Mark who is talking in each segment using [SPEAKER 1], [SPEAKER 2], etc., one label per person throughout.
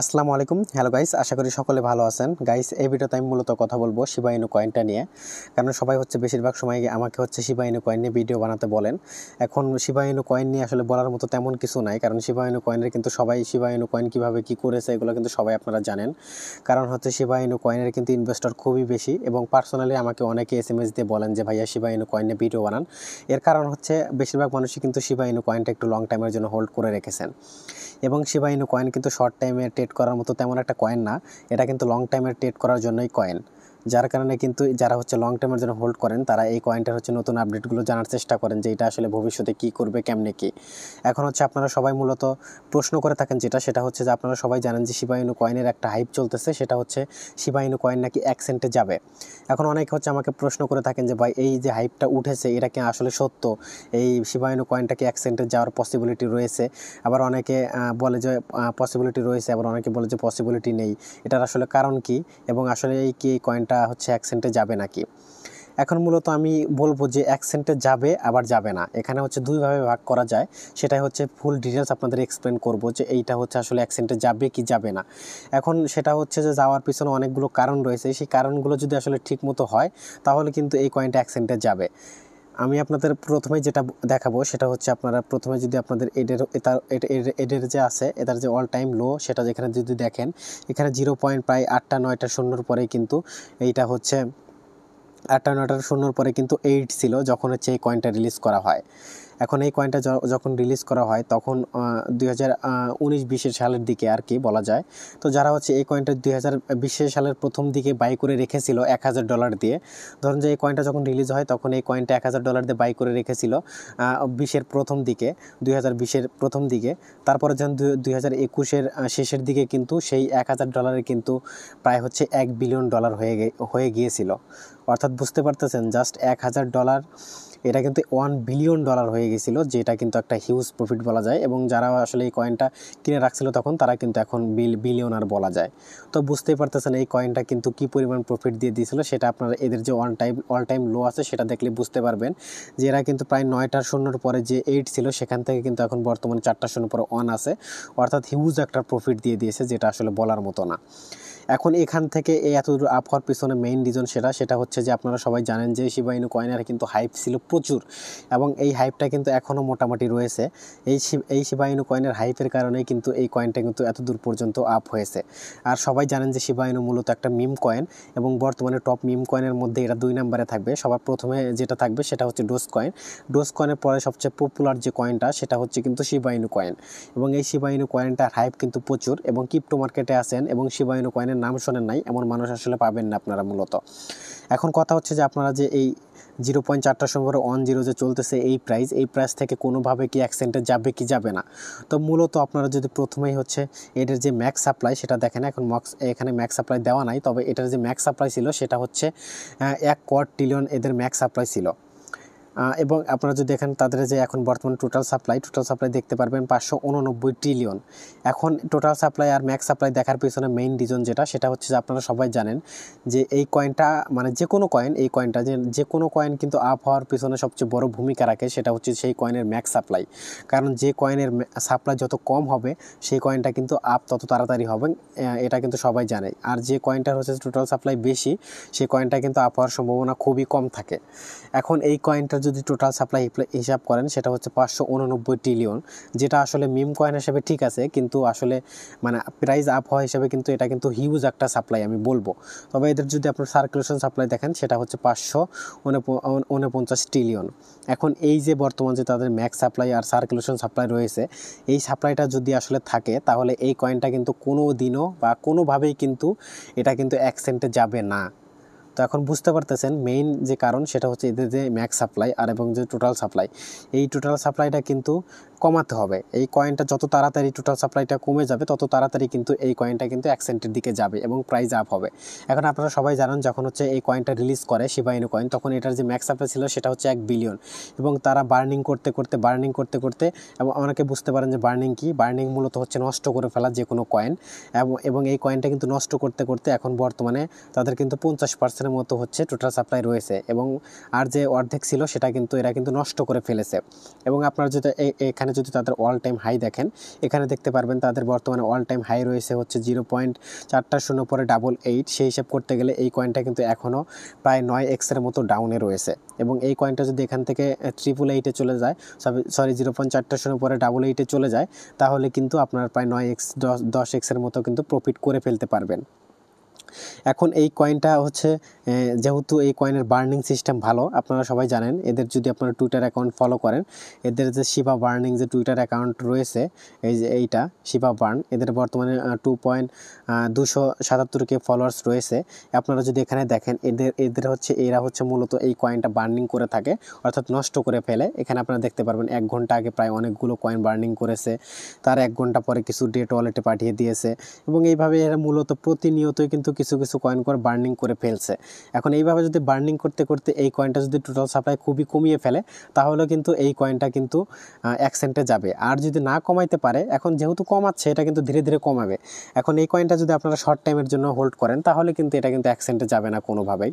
[SPEAKER 1] আসসালামু আলাইকুম। Hello guys আশা করি সকলে ভালো আছেন। গাইস এই ভিডিওতে আমি মূলত কথা বলব শিবা ইনু কয়েনটা নিয়ে। কারণ সবাই হচ্ছে বেশিরভাগ সময় আমাকে হচ্ছে শিবা ইনু কয়েন নিয়ে ভিডিও বানাতে বলেন। এখন শিবা ইনু কয়েন নিয়ে আসলে বলার মতো তেমন কিছু নাই। কারণ শিবা ইনু কয়েনের কিন্তু সবাই শিবা ইনু কয়েন কীভাবে কী করেছে, এগুলো কিন্তু সবাই আপনারা জানেন। কারণ হচ্ছে শিবা ইনু কয়েনের কিন্তু ইনভেস্টর খুবই বেশি এবং পার্সোনালি আমাকে অনেকে এস এম এস দিয়ে বলেন যে, ভাইয়া শিবা ইনু কয়েন নিয়ে ভিডিও বানান। এর কারণ হচ্ছে বেশিরভাগ মানুষই কিন্তু শিবা ইনু কয়েনটা একটু লং টাইমের জন্য হোল্ড করে রেখেছেন। এবং শিবা ইনু কয়েন কিন্তু শর্ট টাইমে ট্রেড করার মতো তেমন একটা কয়েন না। এটা কিন্তু লং টাইমের ট্রেড করার জন্যই কয়েন যার কারণে কিন্তু যারা হচ্ছে লং টাইমের জন্য হোল্ড করেন, তারা এই কয়েনটার হচ্ছে নতুন আপডেটগুলো জানার চেষ্টা করেন যে এটা আসলে ভবিষ্যতে কী করবে, কেমনে কী। এখন হচ্ছে আপনারা সবাই মূলত প্রশ্ন করে থাকেন যেটা, সেটা হচ্ছে যে আপনারা সবাই জানেন যে শিবাইনু কয়েনের একটা হাইপ চলতেছে, সেটা হচ্ছে শিবাইনু কয়েন নাকি এক সেন্টে যাবে। এখন অনেকে হচ্ছে আমাকে প্রশ্ন করে থাকেন যে ভাই, এই যে হাইপটা উঠেছে, এটা কি আসলে সত্য? এই শিবাইনু কয়েনটা কি এক সেন্টে যাওয়ার পসিবিলিটি রয়েছে? আবার অনেকে বলে যে পসিবিলিটি রয়েছে, আবার অনেকে বলে যে পসিবিলিটি নেই। এটার আসলে কারণ কি? এবং আসলে এই কি এই কয়েনটা হচ্ছে অ্যাকসেন্টে যাবে নাকি? এখন মূলত আমি বলব যে অ্যাকসেন্টে যাবে, আবার যাবে না। এখানে হচ্ছে দুইভাবে ভাগ করা যায়। সেটাই হচ্ছে ফুল ডিটেলস আপনাদের এক্সপ্লেন করব যে এইটা হচ্ছে আসলে অ্যাকসেন্টে যাবে কি যাবে না। এখন সেটা হচ্ছে যে যাওয়ার পিছনে অনেকগুলো কারণ রয়েছে। সেই কারণগুলো যদি আসলে ঠিক মতো হয়, তাহলে কিন্তু এই কয়েনটা অ্যাকসেন্টে যাবে। আমি আপনাদের প্রথমে যেটা দেখাবো সেটা হচ্ছে আপনারা প্রথমে যদি আপনাদের এডের এড- এডের যে আছে এটার যে অল টাইম লো সেটা যেখানে যদি দেখেন, এখানে জিরো পয়েন্ট প্রায় আটটা, নয়টা, শূন্যর পরে কিন্তু এইটা হচ্ছে আটটা নয়টার শূন্যর পরে কিন্তু এইট ছিল যখন হচ্ছে এই কয়েনটা রিলিজ করা হয়। এখন এই কয়েনটা যখন রিলিজ করা হয় তখন দুই হাজার সালের দিকে আর কি বলা যায়। তো যারা হচ্ছে এই কয়েনটা দুই হাজার সালের প্রথম দিকে বাই করে রেখেছিল এক হাজার ডলার দিয়ে, ধরুন যে এই কয়েনটা যখন রিলিজ হয় তখন এই কয়েনটা এক হাজার ডলার দিয়ে বাই করে রেখেছিল বিশের প্রথম দিকে দুই হাজার প্রথম দিকে। তারপরে যখন দুই হাজার একুশের শেষের দিকে কিন্তু সেই এক হাজার ডলারে কিন্তু প্রায় হচ্ছে এক বিলিয়ন ডলার হয়ে হয়ে গিয়েছিল। অর্থাৎ বুঝতে পারতেছেন জাস্ট এক হাজার ডলার এটা কিন্তু ওয়ান বিলিয়ন ডলার হয়ে গেছিল, যেটা কিন্তু একটা হিউজ প্রফিট বলা যায়। এবং যারা আসলে এই কয়েনটা কিনে রাখছিল তখন, তারা কিন্তু এখন বিল বিলিয়নার বলা যায়। তো বুঝতেই পারতেছেন এই কয়েনটা কিন্তু কি পরিমাণ প্রফিট দিয়ে দিয়েছিল, সেটা আপনারা এদের যে all time all time low আছে, সেটা দেখলে বুঝতে পারবেন। যে এরা কিন্তু প্রায় নয়টার শূন্যর পরে যে এইট ছিল, সেখান থেকে কিন্তু এখন বর্তমানে চারটা শূন্য পরে ওয়ান আছে। অর্থাৎ হিউজ একটা প্রফিট দিয়ে দিয়েছে, যেটা আসলে বলার মতো না। এখন এখান থেকে এই এত দূর আপ হওয়ার পিছনে মেইন রিজন সেটা সেটা হচ্ছে যে আপনারা সবাই জানেন যে শিবাইনু কয়েনের কিন্তু হাইপ ছিল প্রচুর এবং এই হাইপটা কিন্তু এখনও মোটামুটি রয়েছে। এই এই শিবাইনু কয়েনের হাইপের কারণেই কিন্তু এই কয়েনটা কিন্তু এত দূর পর্যন্ত আপ হয়েছে। আর সবাই জানেন যে শিবাইনু মূলত একটা মিম কয়েন এবং বর্তমানে টপ মিম কয়েনের মধ্যে এটা দুই নম্বরে থাকবে। সবার প্রথমে যেটা থাকবে সেটা হচ্ছে ডোজ কয়েন ডোজ কয়েনের পরে সবচেয়ে পপুলার যে কয়েনটা সেটা হচ্ছে কিন্তু শিবাইনু কয়েন এবং এই শিবাইনু কয়েনটার হাইপ কিন্তু প্রচুর এবং ক্রিপ্টো মার্কেটে আছেন এবং শিবাইনু কয়েনের নাম শোনেন নাই, এমন মানুষ আসলে পাবেন না আপনারা মূলত। এখন কথা হচ্ছে যে আপনারা যে এই জিরো পয়েন্ট চারটার সময় ওয়ান জিরো যে চলতেছে এই প্রাইস এই প্রাইস থেকে কোনোভাবে কি অ্যাক্সেন্টে যাবে কি যাবে না? তো মূলত আপনারা যদি প্রথমেই হচ্ছে এটার যে ম্যাক্স সাপ্লাই সেটা দেখেন, এখন ম্যাক্স এখানে ম্যাক্স সাপ্লাই দেওয়া নাই, তবে এটার যে ম্যাক্স সাপ্লাই ছিল সেটা হচ্ছে এক কোয়ার ট্রিলিয়ন এদের ম্যাক্স সাপ্লাই ছিল। এবং আপনারা যদি দেখেন তাদের যে এখন বর্তমান টোটাল সাপ্লাই টোটাল সাপ্লাই দেখতে পারবেন পাঁচশো উননব্বই ট্রিলিয়ন এখন টোটাল সাপ্লাই আর ম্যাক্স সাপ্লাই দেখার পিছনে মেইন রিজন যেটা, সেটা হচ্ছে যে আপনারা সবাই জানেন যে এই কয়েনটা মানে যে কোনো কয়েন এই কয়েনটা যে যে কোনো কয়েন কিন্তু আপ হওয়ার পিছনে সবচেয়ে বড় ভূমিকা রাখে, সেটা হচ্ছে সেই কয়েনের ম্যাক্স সাপ্লাই কারণ যে কয়েনের সাপ্লাই যত কম হবে, সেই কয়েনটা কিন্তু আপ তত তাড়াতাড়ি হবে এটা কিন্তু সবাই জানে। আর যে কয়েনটার হচ্ছে টোটাল সাপ্লাই বেশি, সেই কয়েনটা কিন্তু আপ হওয়ার সম্ভাবনা খুবই কম থাকে। এখন এই কয়েনটার যদি টোটাল সাপ্লাই হিসাব করেন, সেটা হচ্ছে পাঁচশো উননব্বই ট্রিলিয়ন যেটা আসলে মিম কয়েন হিসেবে ঠিক আছে, কিন্তু আসলে মানে প্রাইস আপ হওয়া হিসেবে কিন্তু এটা কিন্তু হিউজ একটা সাপ্লাই আমি বলব। তবে এদের যদি আপনার সার্কুলেশন সাপ্লাই দেখেন, সেটা হচ্ছে পাঁচশো উনপঞ্চাশ ট্রিলিয়ন এখন এই যে বর্তমান যে তাদের ম্যাক্স সাপ্লাই আর সার্কুলেশন সাপ্লাই রয়েছে, এই সাপ্লাইটা যদি আসলে থাকে, তাহলে এই কয়েনটা কিন্তু কোনো দিনও বা কোনোভাবেই কিন্তু এটা কিন্তু এক সেন্টে যাবে না। তো এখন বুঝতে পারতেছেন মেইন যে কারণ সেটা হচ্ছে এদের যে ম্যাক্স সাপ্লাই আর এবং যে টোটাল সাপ্লাই এই টোটাল সাপ্লাইটা কিন্তু কমাতে হবে। এই কয়েনটা যত তাড়াতাড়ি টোটাল সাপ্লাইটা কমে যাবে, তত তাড়াতাড়ি কিন্তু এই কয়েনটা কিন্তু এক সেন্টের দিকে যাবে এবং প্রাইস আপ হবে। এখন আপনারা সবাই জানেন, যখন হচ্ছে এই কয়েনটা রিলিজ করে শিবাইনু কয়েন তখন এটার যে ম্যাক্স সাপ্লাই ছিল সেটা হচ্ছে এক বিলিয়ন এবং তারা বার্নিং করতে করতে বার্নিং করতে করতে এবং অনেকে বুঝতে পারেন যে বার্নিং কি? বার্নিং মূলত হচ্ছে নষ্ট করে ফেলা যে কোনো কয়েন এবং এই কয়েনটা কিন্তু নষ্ট করতে করতে এখন বর্তমানে তাদের কিন্তু পঞ্চাশ পার্সেন্টের মতো হচ্ছে টোটাল সাপ্লাই রয়েছে এবং আর যে অর্ধেক ছিল সেটা কিন্তু এরা কিন্তু নষ্ট করে ফেলেছে। এবং আপনারা এ- এখানে এখানে যদি তাদের অল টাইম হাই দেখেন, এখানে দেখতে পারবেন তাদের বর্তমানে অল টাইম হাই রয়েছে হচ্ছে জিরো পয়েন্ট চারটা শূন্য পরে ডাবল এইট সেই হিসাব করতে গেলে এই কয়েনটা কিন্তু এখনও প্রায় নয় এক্সের মতো ডাউনে রয়েছে। এবং এই কয়েনটা যদি এখান থেকে ট্রিপল এইটে চলে যায় সরি জিরো পয়েন্ট চারটা শূন্য পরে ডাবল এইটে চলে যায়, তাহলে কিন্তু আপনার প্রায় নয় এক্স দশ দশ এক্সের মতো কিন্তু প্রফিট করে ফেলতে পারবেন। এখন এই কয়েনটা হচ্ছে যেহেতু এই কয়েনের বার্নিং সিস্টেম ভালো, আপনারা সবাই জানেন, এদের যদি আপনারা টুইটার অ্যাকাউন্ট ফলো করেন, এদের যে শিবা বার্নিং যে টুইটার অ্যাকাউন্ট রয়েছে, এই যে এইটা শিবা বার্ন এদের বর্তমানে টু পয়েন্ট দুশো সাতাত্তর কে ফলোয়ার্স রয়েছে। আপনারা যদি এখানে দেখেন, এদের এদের হচ্ছে, এরা হচ্ছে মূলত এই কয়েনটা বার্নিং করে থাকে, অর্থাৎ নষ্ট করে ফেলে। এখানে আপনারা দেখতে পারবেন, এক ঘণ্টা আগে প্রায় অনেকগুলো কয়েন বার্নিং করেছে, তার এক ঘণ্টা পরে কিছু ডেট ওয়ালেটে পাঠিয়ে দিয়েছে, এবং এইভাবে এরা মূলত প্রতিনিয়তই কিন্তু কিছু কিছু কয়েন করে বার্নিং করে ফেলছে। এখন এইভাবে যদি বার্নিং করতে করতে এই কয়েনটা যদি টোটাল সাপ্লাই খুবই কমিয়ে ফেলে, তাহলে কিন্তু এই কয়েনটা কিন্তু এক সেন্টে যাবে। আর যদি না কমাইতে পারে, এখন যেহেতু কমাচ্ছে, এটা কিন্তু ধীরে ধীরে কমাবে। এখন এই কয়েনটা যদি আপনারা শর্ট টাইমের জন্য হোল্ড করেন, তাহলে কিন্তু এটা কিন্তু এক সেন্টে যাবে না কোনোভাবেই।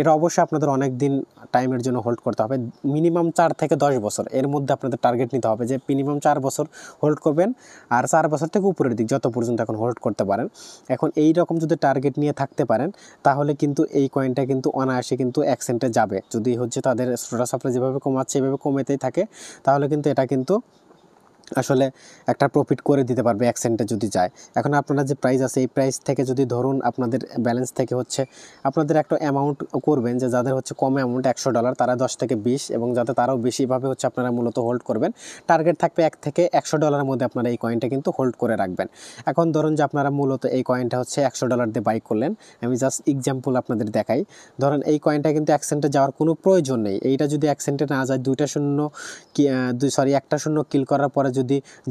[SPEAKER 1] এটা অবশ্যই আপনাদের অনেক দিন টাইমের জন্য হোল্ড করতে হবে। মিনিমাম চার থেকে দশ বছর, এর মধ্যে আপনাদের টার্গেট নিতে হবে যে মিনিমাম চার বছর হোল্ড করবেন, আর চার বছর থেকে উপরের দিক, যত পর্যন্ত এখন হোল্ড করতে পারেন। এখন এই রকম যদি টার্গেট নিয়ে থাকতে পারেন, তাহলে কিন্তু এই কয়েনটা কিন্তু অনায়াসে কিন্তু এক সেন্টে যাবে। যদি হচ্ছে তাদের স্টোটা সাপ্লাই যেভাবে কমাচ্ছে, এভাবে কমেতেই থাকে, তাহলে কিন্তু এটা কিন্তু আসলে একটা প্রফিট করে দিতে পারবে এক সেন্টে যদি যায়। এখন আপনারা যে প্রাইস আছে, এই প্রাইস থেকে যদি ধরুন আপনাদের ব্যালেন্স থেকে হচ্ছে আপনাদের একটা অ্যামাউন্ট করবেন যে যাদের হচ্ছে কম অ্যামাউন্ট একশো ডলার তারা দশ থেকে বিশ এবং যাতে তারাও বেশিভাবে হচ্ছে আপনারা মূলত হোল্ড করবেন টার্গেট থাকবে এক থেকে একশো ডলারের মধ্যে আপনারা এই কয়েনটা কিন্তু হোল্ড করে রাখবেন। এখন ধরুন যে আপনারা মূলত এই কয়েনটা হচ্ছে একশো ডলার দিয়ে বাই করলেন, আমি জাস্ট এক্সাম্পল আপনাদের দেখাই। ধরেন এই কয়েনটা কিন্তু এক সেন্টে যাওয়ার কোনো প্রয়োজন নেই, এইটা যদি এক সেন্টে না যায়, দুইটা শূন্য কি সরি একটা শূন্য কিল করার পরে যদি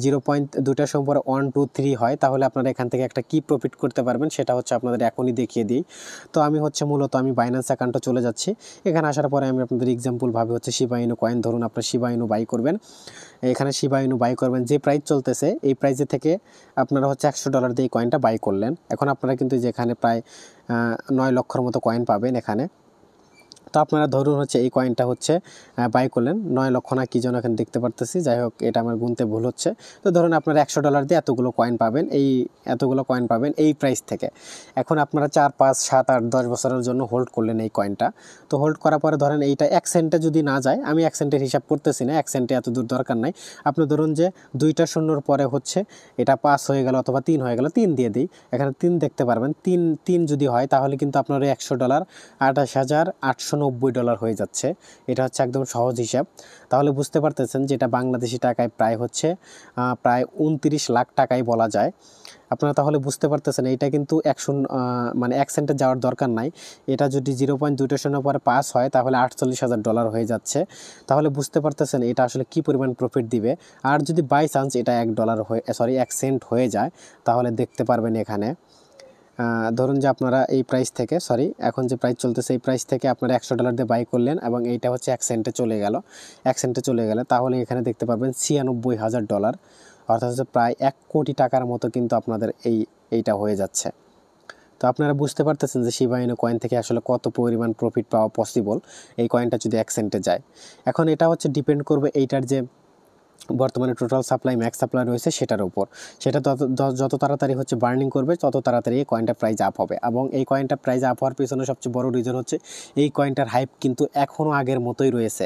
[SPEAKER 1] জিরো পয়েন্ট দুটার সময় ওয়ান টু থ্রি হয়, তাহলে আপনারা এখান থেকে একটা কি প্রফিট করতে পারবেন, সেটা হচ্ছে আপনাদের এখনই দেখিয়ে দিই। তো আমি হচ্ছে মূলত আমি বাইন্যান্স অ্যাকাউন্টে চলে যাচ্ছি। এখানে আসার পরে আমি আপনাদের এক্সাম্পলভাবে হচ্ছে শিবাইনু কয়েন ধরুন আপনার শিবাইনু বাই করবেন। এখানে শিবাইনু বাই করবেন, যে প্রাইস চলতেছে, এই প্রাইসে থেকে আপনারা হচ্ছে একশো ডলার দিয়ে কয়েনটা বাই করলেন। এখন আপনারা কিন্তু যেখানে প্রায় নয় লক্ষর মতো কয়েন পাবেন এখানে। তো আপনারা ধরুন হচ্ছে এই কয়েনটা হচ্ছে বাই করলেন, নয় লক্ষ না কী যেন এখানে দেখতে পারতেছি, যাই হোক, এটা আমার গুনতে ভুল হচ্ছে। তো ধরুন আপনারা একশো ডলার দিয়ে এতগুলো কয়েন পাবেন, এই এতগুলো কয়েন পাবেন এই প্রাইস থেকে। এখন আপনারা চার, পাঁচ, সাত, আট, দশ বছরের জন্য হোল্ড করলেন এই কয়েনটা তো হোল্ড করার পরে ধরেন এইটা এক সেন্টে যদি না যায়, আমি এক সেন্টের হিসাব করতেছি না, এক সেন্টে এত দূর দরকার নাই। আপনি ধরুন যে দুইটা শূন্যর পরে হচ্ছে এটা পাঁচ হয়ে গেল অথবা তিন হয়ে গেল, তিন দিয়ে দিই। এখানে তিন দেখতে পারবেন, তিন তিন যদি হয় তাহলে কিন্তু আপনার একশো ডলার আঠাশ হাজার আটশো নব্বই ডলার হয়ে যাচ্ছে। এটা হচ্ছে একদম সহজ হিসাব। তাহলে বুঝতে পারতেছেন যেটা বাংলাদেশি টাকায় প্রায় হচ্ছে প্রায় উনত্রিশ লাখ টাকাই বলা যায়। আপনারা তাহলে বুঝতে পারতেছেন, এটা কিন্তু এক শূন্য মানে এক সেন্টে যাওয়ার দরকার নাই। এটা যদি জিরো পয়েন্ট দুইটা শূন্য পরে পাস হয়, তাহলে আটচল্লিশ হাজার ডলার হয়ে যাচ্ছে। তাহলে বুঝতে পারতেছেন এটা আসলে কি পরিমাণ প্রফিট দিবে। আর যদি বাই চান্স এটা এক ডলার হয়ে সরি এক সেন্ট হয়ে যায়, তাহলে দেখতে পারবেন এখানে। ধরুন যে আপনারা এই প্রাইস থেকে সরি এখন যে প্রাইস চলতেছে, এই প্রাইস থেকে আপনারা একশো ডলার দিয়ে বাই করলেন এবং এইটা হচ্ছে এক সেন্টে চলে গেল, এক সেন্টে চলে গেলে, তাহলে এখানে দেখতে পারবেন ছিয়ানব্বই হাজার ডলার অর্থাৎ হচ্ছে প্রায় এক কোটি টাকার মতো কিন্তু আপনাদের এই, এইটা হয়ে যাচ্ছে। তো আপনারা বুঝতে পারতেছেন যে শিবায়ন কয়েন থেকে আসলে কত পরিমাণ প্রফিট পাওয়া পসিবল এই কয়েনটা যদি এক সেন্টে যায়। এখন এটা হচ্ছে ডিপেন্ড করবে এইটার যে বর্তমানে টোটাল সাপ্লাই ম্যাক্স সাপ্লাই রয়েছে সেটার উপর। সেটা যত তাড়াতাড়ি হচ্ছে বার্নিং করবে, তত তাড়াতাড়ি এই কয়েনটা প্রাইস আপ হবে। এবং এই কয়েনটা প্রাইস আপ হওয়ার পিছনে সবচেয়ে বড় রিজন হচ্ছে, এই কয়েনটার হাইপ কিন্তু এখনও আগের মতোই রয়েছে।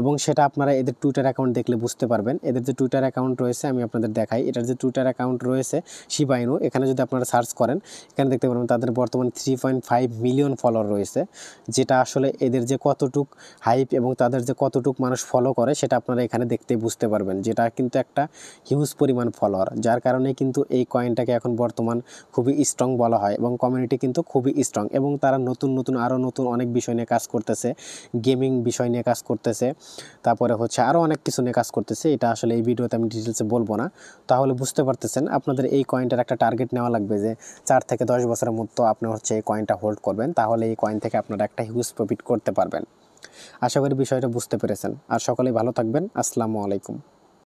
[SPEAKER 1] এবং সেটা আপনারা এদের টুইটার অ্যাকাউন্ট দেখলে বুঝতে পারবেন। এদের যে টুইটার অ্যাকাউন্ট রয়েছে, আমি আপনাদের দেখাই। এটার যে টুইটার অ্যাকাউন্ট রয়েছে শিবাইনু এখানে যদি আপনারা সার্চ করেন, এখানে দেখতে পারবেন তাদের বর্তমানে three point five million follower রয়েছে। যেটা আসলে এদের যে কতটুক হাইপ এবং তাদের যে কতটুক মানুষ ফলো করে, সেটা আপনারা এখানে দেখতে বুঝতে পারবেন। যেটা কিন্তু একটা হিউজ পরিমাণ ফলোয়ার যার কারণে কিন্তু এই কয়েনটাকে এখন বর্তমান খুবই স্ট্রং বলা হয় এবং কমিউনিটি কিন্তু খুবই স্ট্রং এবং তারা নতুন নতুন, আরও নতুন অনেক বিষয় নিয়ে কাজ করতেছে গেমিং বিষয় নিয়ে কাজ করতেছে, তারপরে হচ্ছে আরও অনেক কিছু নিয়ে কাজ করতেছে, এটা আসলে এই ভিডিওতে আমি ডিটেলসে বলব না। তাহলে বুঝতে পারতেছেন আপনাদের এই কয়েনটার একটা টার্গেট নেওয়া লাগবে যে চার থেকে দশ বছরের মতো আপনি হচ্ছে এই কয়েনটা হোল্ড করবেন, তাহলে এই কয়েন থেকে আপনারা একটা হিউজ প্রফিট করতে পারবেন। আশা করি বিষয়টা বুঝতে পেরেছেন। আর সকলেই ভালো থাকবেন। আসসালামু আলাইকুম।